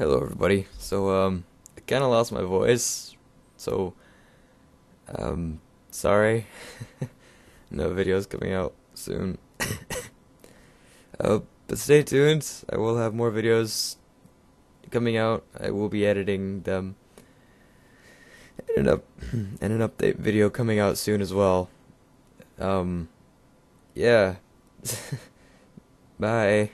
Hello, everybody. So, um, I kind of lost my voice, so, um, sorry. no videos coming out soon. uh, but stay tuned. I will have more videos coming out. I will be editing them. And an, up and an update video coming out soon as well. Um, yeah. Bye.